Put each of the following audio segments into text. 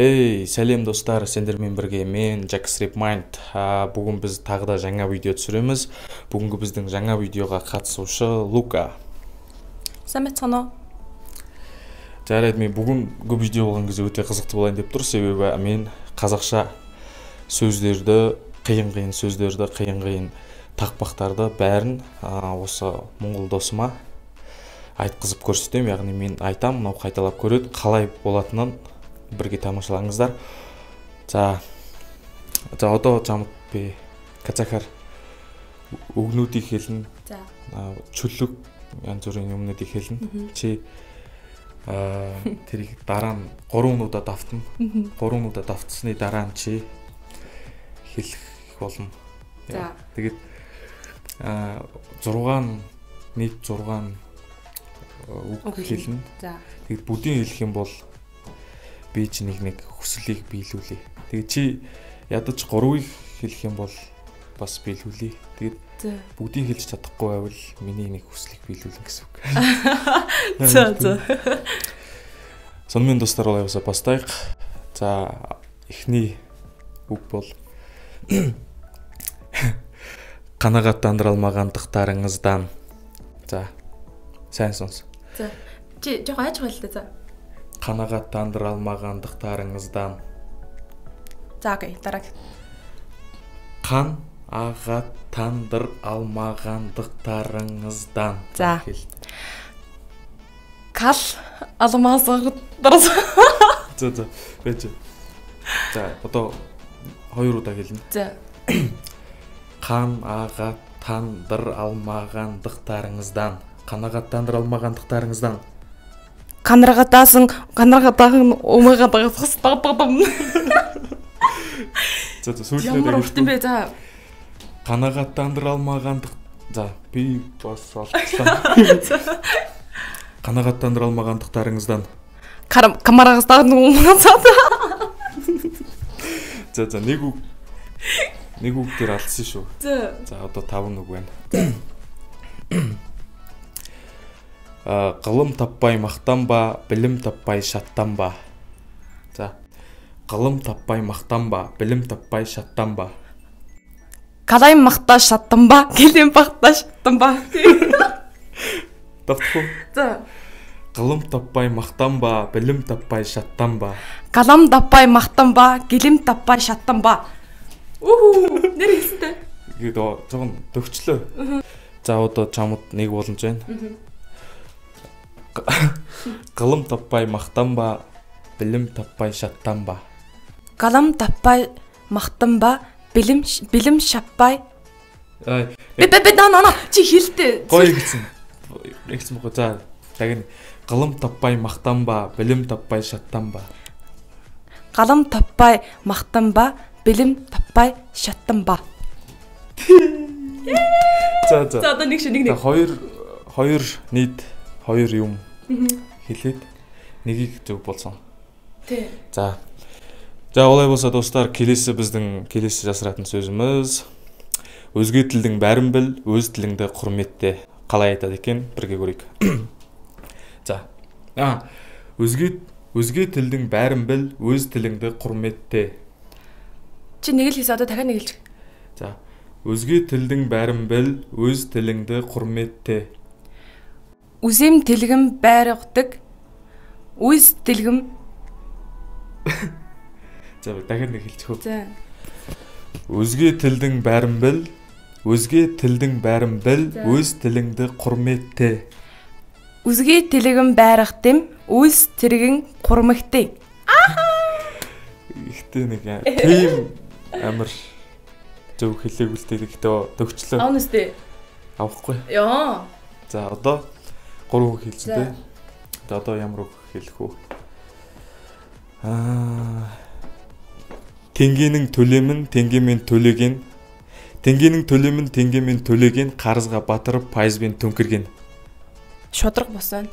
Эй, сәлем достар, сендермен бірге мен Strip Mind. Бүгін біз тағы да жаңа видео түсіреміз. Бүгінгі біздің жаңа видеоға қатысушы Лука. Уу? Жарайды, мен бүгінгі видео болған кезде өте қызықты болайын деп тұр, себебі мен қазақша сөздерді, қиын-қиын сөздерді, қиын-қиын тақпақтарды бәрін осы мұңғыл досыма айтқызып көрсетемін яғни мен айтамын мынау қайталап көреді қалай болатынын бірге тамашалаңыздар за за одоо чамд би казахаар үгнүүдийг хэлнэ. За. чөлөг янз бүрийн юмнуудыг хэлнэ. Чи аа тэрийг дараа нь 3 минутад автна 3 минутад автсны дараа нь чи хэлэх болно. За. тэгээд аа 6 нь нийт 6 нь үг хэлнэ. За. Тэгэд бүдийн хэлэх юм бол би чи нэг нэг хүслийг биелүүлээ. Тэгээд чи ядаж гурвыг хэлэх юм бол бас биелүүлээ. Тэгээд бүгдийг хэлж чадахгүй байвал миний нэг хүслийг биелүүлнэ гэсэн үг. За. За. Сонмын достар болоосо бастайг. За эхний үг бол канагаттандыралмагандыктарыңыздан. За. Сайн сонс. За. Чи жоо яаж байгаа л да. За. канагаттандыра алмагандыктарыңыздан. Так дарак кан агаттандыр алмагандыктарыңыздан. А каш азаматсыздаржо жо жо да ото оуда келдим. Канааттандыра алмагандыктарыңыздан. Канагаттандыра алмагандыктарыңыздан. Алмағандықтарыңыздан. Канагаад тандар алмағандықтарыңыздан. Канаргадаасан канаргадаан умагадаас хастагдам. За за сүүлдээ Ямар урт юм бэ? За. Канагаад тандар алмағандық. За би бас олчлаа. Канагаад тандар алмағандықтарыңыздан. Карам камарагастаа умагасаа. За за нэг үг нэг үг дээр алдсан шүү. За. За одоо 5 үг байна. Э, ғылым таппай мақтанба білім таппай шаттанба да. ғылым таппай мақтанба білім таппай шаттанба кадай мақташ шаттанба келем мақташ шаттанба таптық қой. Да ғылым таппай мақтанба білім таппай шаттанба қалам таппай мақтанба келем таппай шаттанба нэрээ хэвчтэй. Төгчлөө. За одоо чамд нэг боломж байна ғылым таппай мақтанба білім таппай шаттанба қалам таппай мақтанба білім білім шаппай. Чи хэлтэ гоё гэсэн гэсэн ғой за тагна галам таппай мақтанба білім таппай шаттанба галам таппай мақтанба білім таппай шаттанба за за за одоо нэг шиг нэг нэг хоёр хоёр нийт хоёр юм хэлээд нэгийг зөв болсон. Тий. За. За олай болса достар келесі біздің келесі жасыратын сөзіміз өзге тілдің бәрін біл, өз тіліңді құрметте. Қалай айтады екен? Бірге көрейік. За. А, өзге өзге тілдің бәрін біл, өз тіліңді құрметте. Чи нэг л хийсэ одоо дахиад нэг хэлчих. За. Өзге тілдің бәрін біл, өз тіліңді құрметте. Үзэм тэлгэм байргадаг. Үс тэлгэм. За дахиад нэг хэлчих үү. За. Тілдің бәрін біл, өзге тілдің бәрін біл, За. өз тіліңді құрметте. Үзгээ тэлгэм байргадэм. Үс тэргэн курмагтэй. Ихтэй нэг аа- тийм амар зөв хэлээгүүлтэй гэхдээ төгчлөө Аунастэй. авахгүй. Яа. За одоо гурван үг хэлсэн дээ. За одоо ямар үг хэлэх үү? Аа Тэнгэнің төлемін тэнгемен төлеген Тэнгэнің төлемін тэнгемен төлеген қарызға батырып пайызбен төңкерген. Шудраг босон.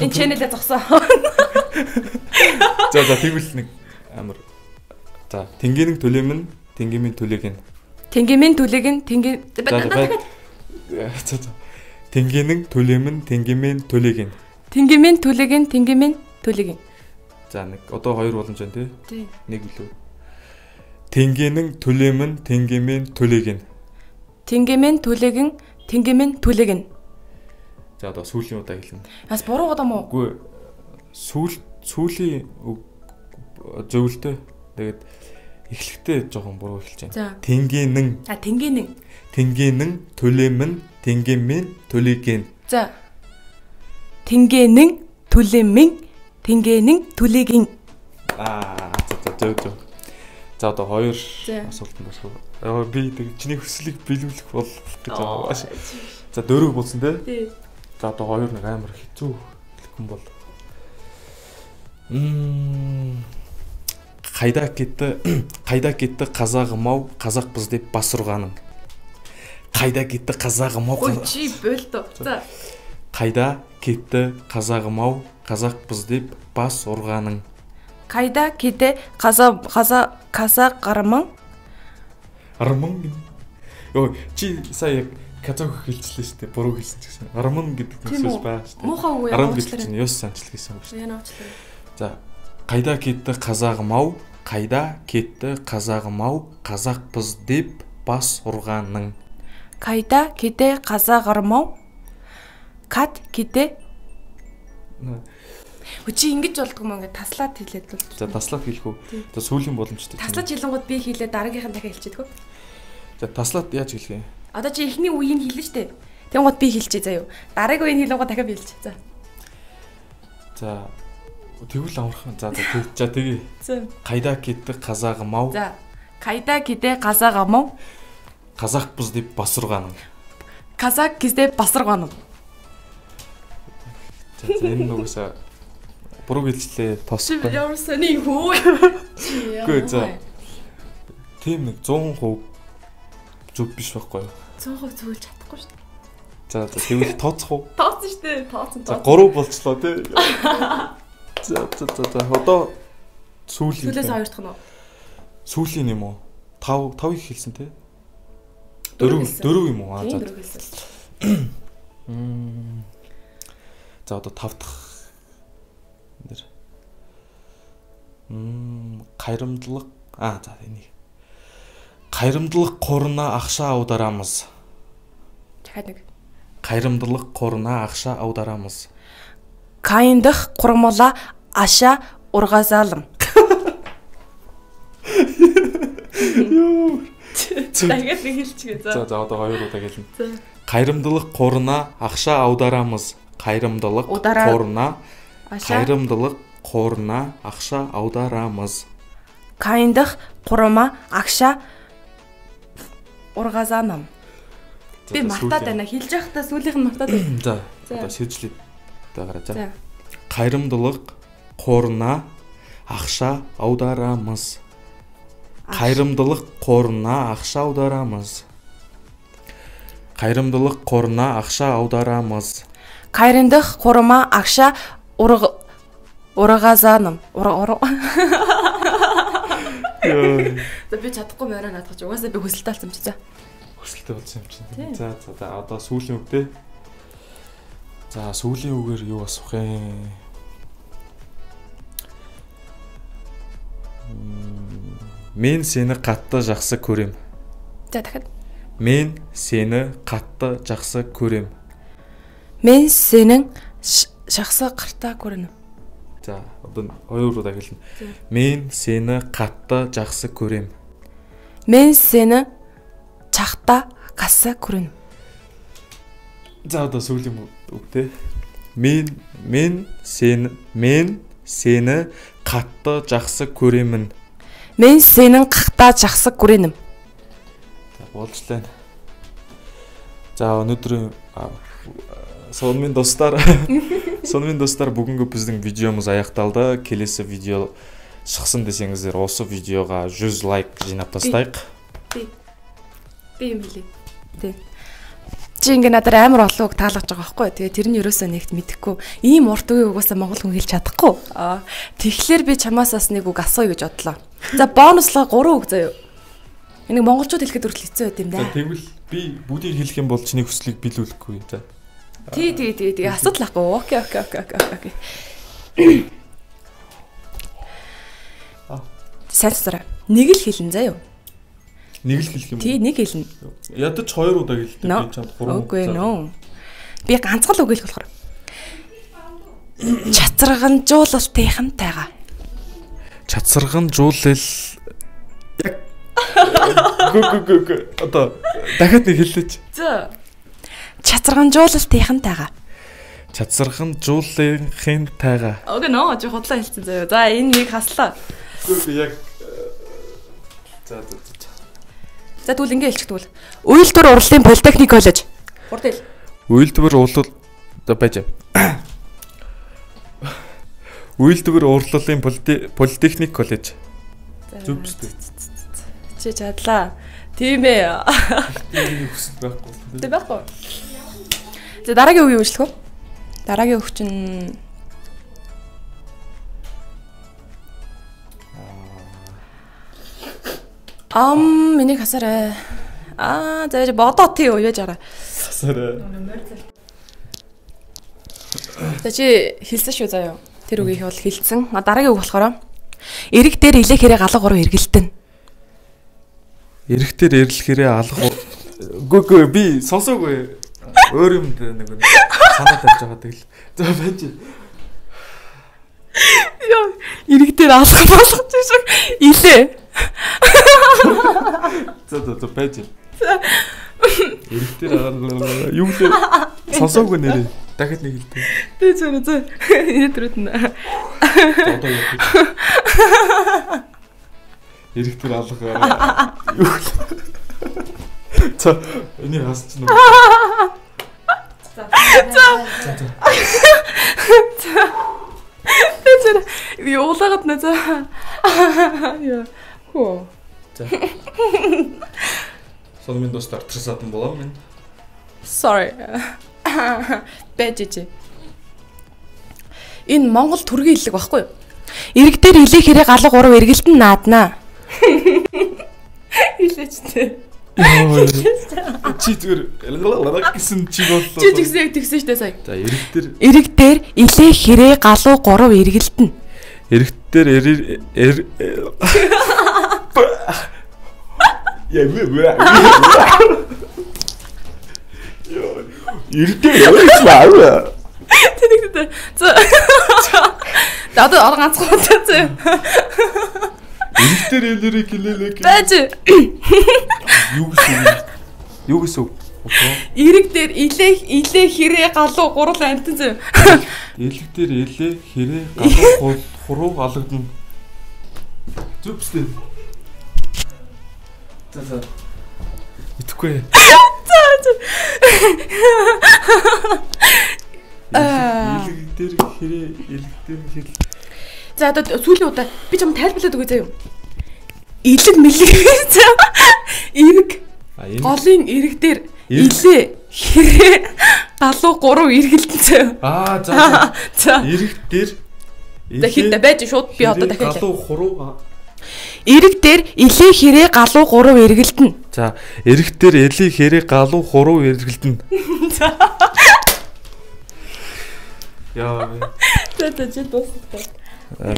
Энэ чэнэлээ зогсоо. За за тэгвэл нэг амар. За тэнгэнің төлемін тэнгемен төлеген. Тэнгэмэн түлэг нь тэнгэн За За төлемін тэнгемен төлеген. Тэнгэмэн түлэг нь тэнгэмэн түлэг. За нэг одоо хоёр боломж байна тий. Тий. Нэг илүү. Тэнгэнэн төлөмөн тэнгэмэн төлөөгэн. Тэнгэмэн түлэгэн тэнгэмэн түлэгэн. За одоо сүүлийн удаа хэлнэ. Бас буруу гоо юм уу? Үгүй сүүл сүүлийн зөвлөлтөө тэгээд эхлэхдээ жоохон буруу хэлж За. байна. Тэнгэнэн А тэнгэнэн. тэнгэнэн төлөмөн тэнгэмэн төлөөгэн. За. Тэнгэнэн түлэмэн тэнгэнэн түлэгэн. Аа за за зөв. За одоо хоёр За. асуултанд орох. Аа би чиний хүслийг биелүүлэх болох гэж байгаа. За дөрөв болсон тий. За одоо хоёр нэг амар хэцүү хэлэхгүй бол. Мм Кайда кетті қайда кетті қазағым ау қазақпыз деп бас ұрғаның қайда кетті қазағым ау Ой болдо. За. қайда кетті қазағым ау қазақпыз деп бас ұрғаның Кайда киде каза каза каза гарман. арман ёо чи сая казах хэлчихлээ шүү дээ буруу хэлсэн гэсэн арман гэдэг үү? байгаа шүү дээ Муухай арам яа гэдэг чинь ёс санчил гэсэн үг шүү дээ за қайда кетті қазағым ау қайда кетті қазағым ау қазақпыз деп бас ұрғаның Кайда киде каза гарман. Кат киде Өчи ингэж болдгоо маа ингээд таслаад хэлээд бол. за таслаад хэлэх үү за сүүлийн боломжтой. Таслаж хэлэнгууд би хийлээ дараагийнх нь дахиад хэлчихэдэг. за таслаад яаж хэлэх юм Одоо чи эхний үеийг хэлнэ штэ. Тэнгууд би хэлчихье заяа. Дараагийн үеийг хэлэнгууд дахиад би хэлчих. За. за тэгвэл амархан за за тэг- за тэгээ За. қайда кетті қазағым ау За. Кайда киде каза гарман. қазақпыз деп бас ұрғаның Казак киде басаргоно. за энэ нугасаа буруу хэлчлээ тосхгүй ямар сони хөө. Үгүй, за. тийм нэг 100% зүг биш байхгүй юу 100% зөвлөж чадахгүй штэ. за за тэгвэл тооцох уу Тооцсон штэ. Тооцсон. за 3 болчлоо тий за за за за одоо сүүлийн Сүлээс хоёр дахь нь уу? сүүлийн юм уу 5 5 их хэлсэн Дөрөв 4 хэлсэн. 4 юм уу за. За одоо тав дахь нэр. Мм кайрамдылык аа за энийг. Кайрамдылык қорына ақша аударамыз. Дахиад нэг. Кайрамдылык қорына ақша аударамыз. кайындых құрмала аша ұрғазалым. Ёо дахиад нэг хэлчихээ за за одоо хоёр удаа гэлнэ қайырымдылық қорына ақша аударамыз. Қайырымдылық қорына қайырымдылық қорына ақша аударамыз. Қайындық қорыма ақша ургазанам би мартаад байна хэлж байхдаа сүүлийнх нь мартаад байна за одоо шийдчлээ да қайырымдылық қорына ақша аударамыз. Қайырымдылық қорына ақша аударамыз. Қайырымдылық қорына ақша аударамыз. Қайырымдылық қорыма ақша орағазаным за би чадахгүй байна наадах чи угаасаа би хөсөлтөө алдсан чи за. Хөсөлтөө алдсан юм чи. За за одоо сүүлийн үгтэй За сүүлийн үгээр юу асуух юм? Мен сені қатты жақсы көрем. За дахиад. Мен сені қатты жақсы көрем. Мен сенің шахса гартаа көрнө. За одоо хоёр удаа хэлнэ. За. Мен сені қатты жақсы көрем. Мен сені чахта гаса көрнө. За одоо сүүлийн үг те. Мен мен сені мен сені қатты жақсы көремін. Мен сенің гахта жахса көрнө. За болжлаа. За өнөөдрийн а, сонмын достар сонмын достар бүгінгі біздің видеомыз аяқталды. Келесі видео шықсын десеңіздер осы видеоға 100 лайк жинап тастайық. Чи ингээ надад амар олон үг таалгаж байгаа байхгүй. Тэгээ тэр нь ерөөсөө нэгт мэдэхгүй. Ийм урт үг угаасаа монгол хүн хэлж чадахгүй. Аа. Тэгэхээр би чамаас бас нэг үг асууя гэж бодлоо. За бонуслоо 3 үг заяа. Энийг монголчууд хэлэхэд хүртэл хэцүү байт юм да. тэгвэл би бүгдийг хэлэх юм бол чиний хүслийг биелүүлэхгүй. За. Тий, тий, тий, тий. Асуудал ахгүй. Окей, окей, окей, окей, окей. Сайн цацаараа. Нэг л хэлэн заяа. Нэг л хэлэх юм уу? Тий, нэг хэлнэ. Ядаж хоёр удаа хэлдэг. Би чамд гурван. Үгүй нөө. Би ганцгал үг хэлэх болохоор. Чацарганжуулалтынхантайгаа. Чацарганжуулал яг гү гү гү одоо дахиад нэг хэллээч. За. Чацарганжуулалтынхантайгаа. Чацарганжуулахын тайга. Окей нөө жоо худлаа хэлсэн заяа. За энэ нэг хаслаа. Гү би яг За за за. За тэгвэл ингэ хэлчих тэгвэл. Үйлдвэр урлалын политехник коллеж. Хурд хэл. Үйлдвэр урлал одоо байж. Үйлдвэр урлалын полити- политехник коллеж. Зүг биз дээ. Чи чадлаа. Тийм ээ. Хүсэл байхгүй. Тэ байхгүй. За дараагийн үгийг үйлчлэх үү? Дараагийн үг Ам миний хасараа. Аа за бодоо тий юу яаж араа. Сасараа. За чи хэлсэн шүү заяа. Тэр үгийг бол хэлсэн. Дараагийн үг болохоор эрэг дээр илээ хэрэг алга гурав эргэлтэн. Эрэхтэр эрлэхээрээ алга гү гү би сонсоогүй өөр юм дээр нэг нэг санаа тавьж байгаа тэгэл за байж Яа, эрэг дээр алга болгож шиг илээ. За за за байж эрэхтэр юу лээ сонсоогүй нэрээ дахиад нэг хэлдэг Тэ зөв зөв. Төрөд нь. юу эрэхтэр алга юу за энийг хасч нү Тэ зөв. Уулагад нэ за. Яа. Хөө. сонмын достар трасадан болоо минь Sorry. Бэжиж. Энэ Монгол төргийн хэллэг багхгүй юу? Ирэг дээр илээ хэрэг алга гурав эргэлтэн нааднаа. Илээч тээ. чи зүгээр гэсэн чи боллоо Чи тэгсэн яг тэгсэн штэ сая. за эрэхтэр Ирэг дээр илээ хэрэг галуу гурав эргэлтэн. Эрэхтэр эр Яа вэ вэ. Эрэхтэр явж байна. Тэнэгтэй. За. Даад ор ганцхан зөө. Эрэхтэр элэрэ гэлэлэг. Байж. Юу гэсэн юм? Юу гэсэн үг? Ирэг дээр илээ илээ хэрэг галуу гурав амтан зөө. элэгтэр элэ хэрэг галуу хуруу галагдана. Зүгстэй. За за. Итгэхгүй. Аа. Элэгтэр хэрэг элэгтэр хэл За одоо сүүлийн удаа би чам тайлбарлаад өгье заяа. Илэг мэлэг заа. Ирэг голын ирэг дээр Ирэг? илээ хэрэг галуу гурав эргэлдэн заяа. Аа за за. За. Эрэхтэр Дахид байж шууд би одоо дахиад. галуу хуруу Ирэг дээр илээ хэрэг галуу гурав эргэлдэн. За эрэхтэр эли хэрэг галуу хуруу эргэлдэн. Яа. За за чи дуусна.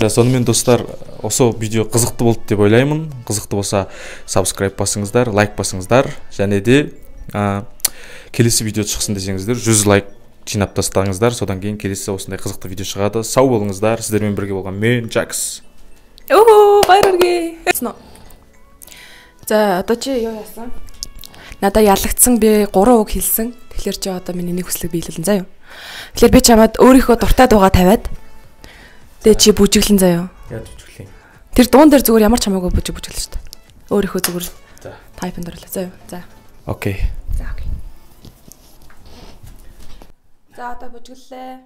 За сонымен достар осы видео қызықты болды деп ойлаймын қызықты болса subscribe басыңыздар лайк басыңыздар және де а, келесі видео шықсын десеңіздер 100 лайк жинап тастаңыздар содан кейін келесі осындай қызықты видео шығады сау болыңыздар сіздермен бірге болған мен джакс Оо баяр хүргэе. За одоо чи юу яасан? Надаа ялагдсан би 3 үг хэлсэн. Тэгэхээр чи одоо миний нэг хүслийг биелүүлэн заяа. Тэгэхээр би чамд өөрийнхөө дуртай дуугаа тавиад тэгээ чи бүжиглэн заяа. яаж үжиглээ Тэр дуун дээр зүгээр ямар ч хамаагүй бүжиг бүжиглэн шүү дээ. Өөрийнхөө зүгээр За. тайпын дуурлаа заяа. За. окей За окей. За одоо бүжиглээ.